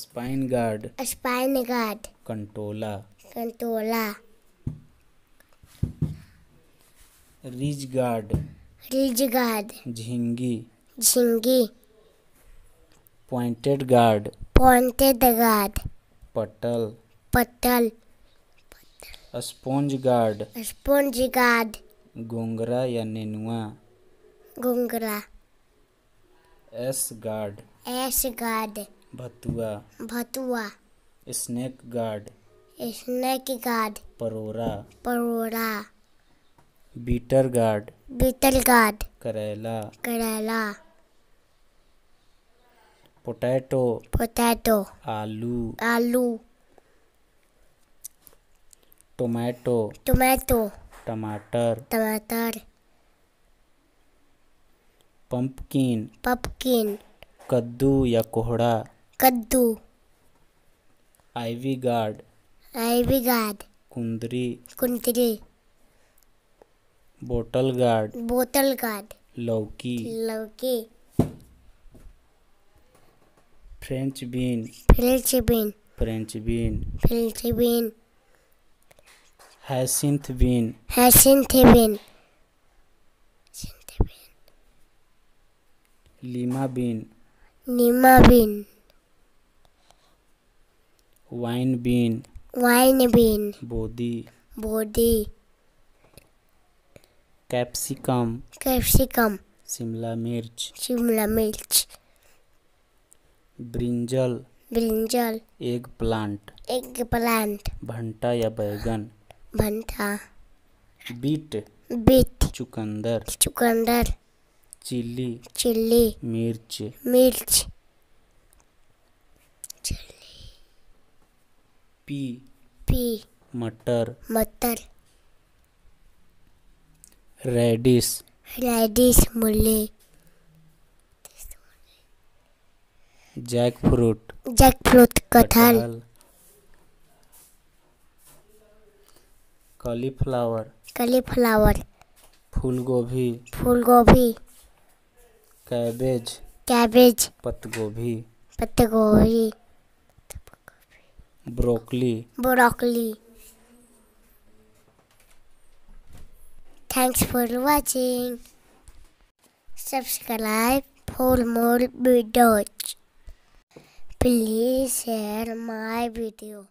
Spine guard spine gourd कंटोला कंटोला ridge gourd ridge gourd झिंगी झिंगी पॉइंटेड गार्ड पॉइंटेड गार्ड पटल पटल स्पॉन्ज गार्ड स्पॉन्ज गार्ड गोंगरा या नेनुआ घुंगरा एस गार्ड एस गार्ड भतुआ। भतुआ। Snake gourd. Snake gourd. परोरा। परोरा। Bitter gourd. Bitter gourd. करेला। करेला। पोटैटो। पोटैटो। आलू। आलू। टोमेटो। टोमेटो। टमाटर। टमाटर। पंपकिन। पपकिन। कद्दू या कोहड़ा। कद्दू। Ivy gourd. Ivy gourd. कुंदरी। कुंतरी बोटल गार्ड। Bottle gourd. लौकी। लौकी। French bean. French bean. French bean. French bean. Hyacinth bean. Hyacinth bean. Lima bean. Lima bean. Vine bean. Vine bean. बोदी। बोडी कैप्सिकम। कैप्सिकम। शिमला मिर्च। शिमला मिर्च। Brinjal. Brinjal. Egg plant. Egg plant. भंटा या बैगन। भंटा। बीट। बीट। चुकंदर। चुकंदर। चिल्ली। चिल्ली। मिर्च। मिर्च। पी। पी। मटर। मटर। रेडिस। रेडिश मूली जैक फ्रूट जैकफ्रूट कटहल। कॉलीफ्लावर। कलीफ्लावर। फूल गोभी फूल गोभी कैबेज। कैबेज। पत्त गोभी पत्ता गोभी broccoli. Broccoli. Thanks for watching. Subscribe for more videos. Please share my video.